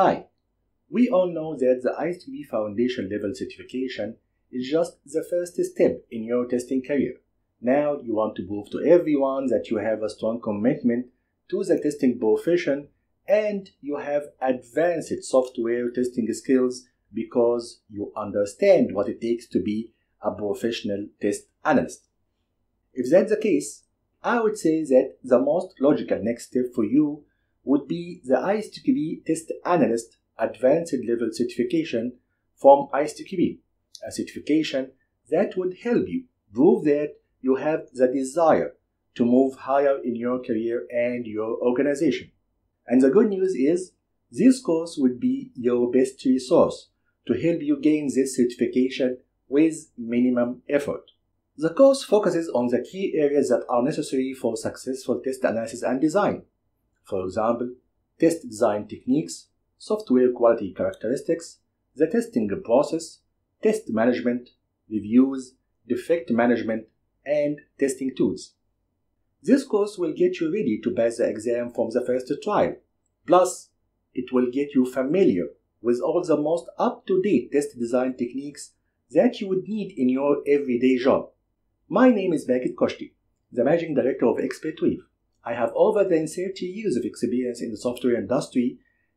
Hi, we all know that the ISTQB Foundation level certification is just the first step in your testing career. Now you want to prove to everyone that you have a strong commitment to the testing profession and you have advanced software testing skills because you understand what it takes to be a professional test analyst. If that's the case, I would say that the most logical next step for you would be the ISTQB Test Analyst Advanced Level Certification from ISTQB, a certification that would help you prove that you have the desire to move higher in your career and your organization. And the good news is, this course would be your best resource to help you gain this certification with minimum effort. The course focuses on the key areas that are necessary for successful test analysis and design. For example, test design techniques, software quality characteristics, the testing process, test management, reviews, defect management, and testing tools. This course will get you ready to pass the exam from the first trial. Plus, it will get you familiar with all the most up to date test design techniques that you would need in your everyday job. My name is Maged Koshty, the Managing Director of ExpertWave. I have over than 30 years of experience in the software industry,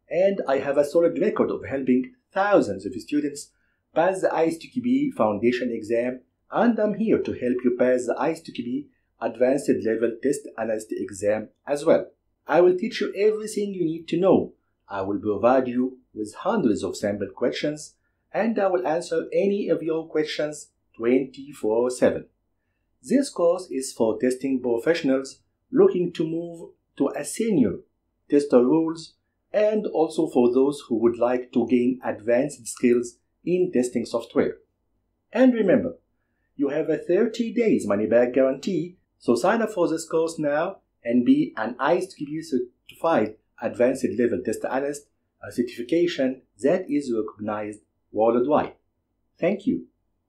and I have a solid record of helping thousands of students pass the ISTQB Foundation exam, and I'm here to help you pass the ISTQB Advanced Level Test Analyst exam as well. I will teach you everything you need to know. I will provide you with hundreds of sample questions, and I will answer any of your questions 24 7. This course is for testing professionals looking to move to a senior tester roles and also for those who would like to gain advanced skills in testing software. And remember, you have a 30 days money back guarantee, so sign up for this course now and be an ISTQB certified advanced level test analyst, a certification that is recognized worldwide. Thank you.